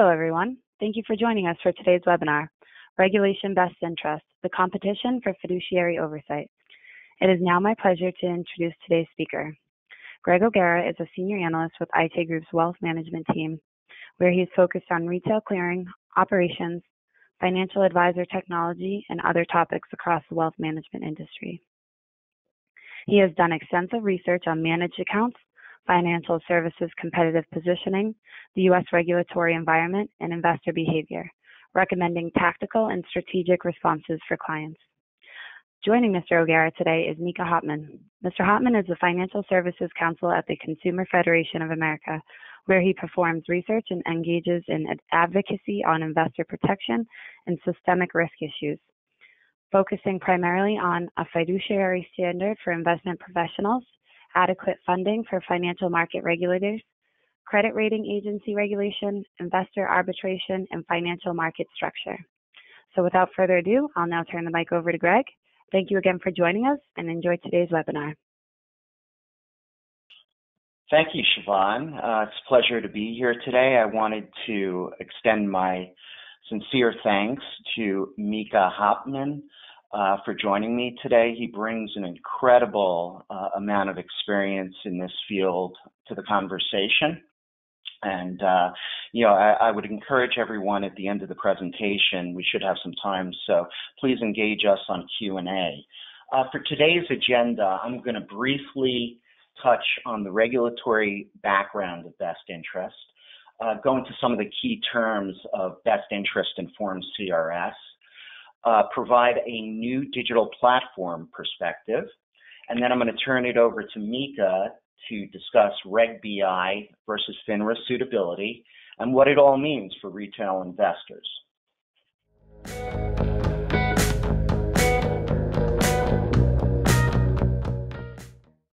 Hello, everyone. Thank you for joining us for today's webinar, Regulation Best Interest, the Competition for Fiduciary Oversight. It is now my pleasure to introduce today's speaker. Greg O'Gara is a senior analyst with Aite Group's wealth management team, where he is focused on retail clearing, operations, financial advisor technology, and other topics across the wealth management industry. He has done extensive research on managed accounts, financial services competitive positioning, the U.S. regulatory environment, and investor behavior, recommending tactical and strategic responses for clients. Joining Mr. O'Gara today is Micah Hauptman. Mr. Hauptman is the Financial Services Counsel at the Consumer Federation of America, where he performs research and engages in advocacy on investor protection and systemic risk issues, focusing primarily on a fiduciary standard for investment professionals adequate funding for financial market regulators, credit rating agency regulation, investor arbitration, and financial market structure. So without further ado, I'll now turn the mic over to Greg. Thank you again for joining us and enjoy today's webinar. Thank you, Siobhan. Uh, it's a pleasure to be here today. I wanted to extend my sincere thanks to Micah Hauptman uh, for joining me today. He brings an incredible uh, amount of experience in this field to the conversation. And, uh, you know, I, I, would encourage everyone at the end of the presentation, we should have some time, so please engage us on Q&A. Uh, for today's agenda, I'm going to briefly touch on the regulatory background of best interest, uh, go into some of the key terms of best interest and Form CRS, uh, provide a new digital platform perspective. And then I'm going to turn it over to Micah to discuss Reg BI versus FINRA suitability and what it all means for retail investors.